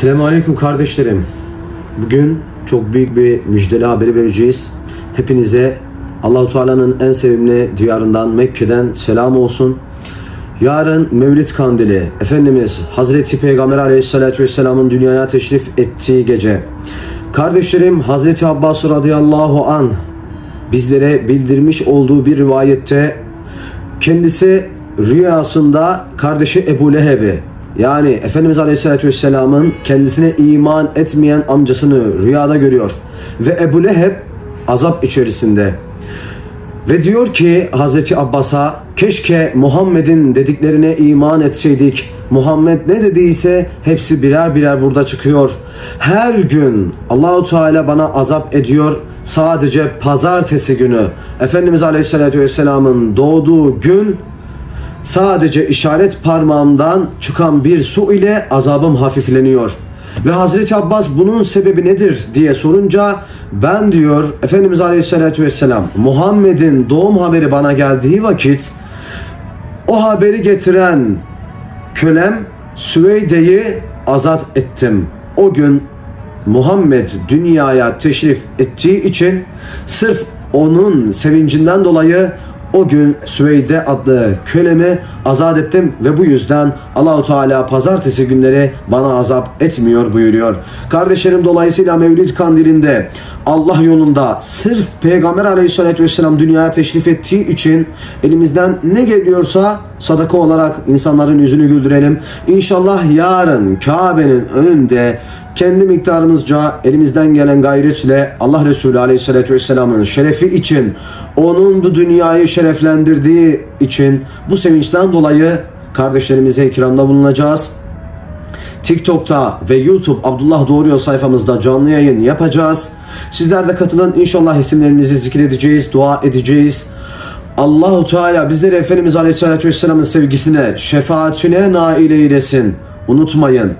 Selamun Aleyküm kardeşlerim. Bugün çok büyük bir müjdeli haberi vereceğiz. Hepinize Allahu Teala'nın en sevimli diyarından Mekke'den selam olsun. Yarın Mevlid Kandili Efendimiz Hazreti Peygamber Aleyhisselatü Vesselam'ın dünyaya teşrif ettiği gece. Kardeşlerim Hazreti Abbas radıyallahu an bizlere bildirmiş olduğu bir rivayette kendisi rüyasında kardeşi Ebu Leheb'i yani Efendimiz Aleyhisselatü Vesselam'ın kendisine iman etmeyen amcasını rüyada görüyor. Ve Ebu Leheb azap içerisinde. Ve diyor ki Hazreti Abbas'a keşke Muhammed'in dediklerine iman etseydik. Muhammed ne dediyse hepsi birer birer burada çıkıyor. Her gün Allahu Teala bana azap ediyor. Sadece pazartesi günü Efendimiz Aleyhisselatü Vesselam'ın doğduğu gün sadece işaret parmağımdan çıkan bir su ile azabım hafifleniyor. Ve Hazreti Abbas bunun sebebi nedir diye sorunca ben diyor Efendimiz Aleyhisselatü Vesselam Muhammed'in doğum haberi bana geldiği vakit o haberi getiren kölem Süveyde'yi azat ettim. O gün Muhammed dünyaya teşrif ettiği için sırf onun sevincinden dolayı o gün Süveyde adlı kölemi azat ettim ve bu yüzden Allahu Teala pazartesi günleri bana azap etmiyor buyuruyor. Kardeşlerim dolayısıyla Mevlid kandilinde Allah yolunda sırf Peygamber Aleyhisselatü Vesselam dünyaya teşrif ettiği için elimizden ne geliyorsa sadaka olarak insanların yüzünü güldürelim. İnşallah yarın Kabe'nin önünde kendi miktarımızca elimizden gelen gayretle Allah Resulü Aleyhisselatü Vesselam'ın şerefi için onun bu dünyayı şereflendirdiği için bu sevinçten dolayı kardeşlerimize ikramda bulunacağız. TikTok'ta ve YouTube Abdullah Doğru Yol sayfamızda canlı yayın yapacağız. Sizler de katılın. İnşallah isimlerinizi zikredeceğiz, dua edeceğiz. Allahu Teala bizleri Efendimiz Aleyhisselatü Vesselam'ın sevgisine, şefaatine nail eylesin. Unutmayın.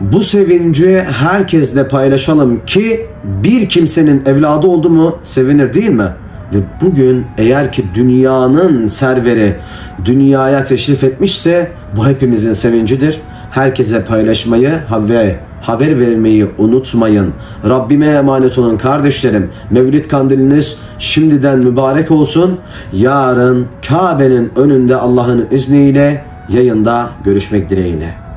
Bu sevinci herkesle paylaşalım ki bir kimsenin evladı oldu mu sevinir değil mi? Ve bugün eğer ki dünyanın serveri dünyaya teşrif etmişse bu hepimizin sevincidir. Herkese paylaşmayı ve haber vermeyi unutmayın. Rabbime emanet olun kardeşlerim. Mevlid kandiliniz şimdiden mübarek olsun. Yarın Kabe'nin önünde Allah'ın izniyle yayında görüşmek dileğiyle.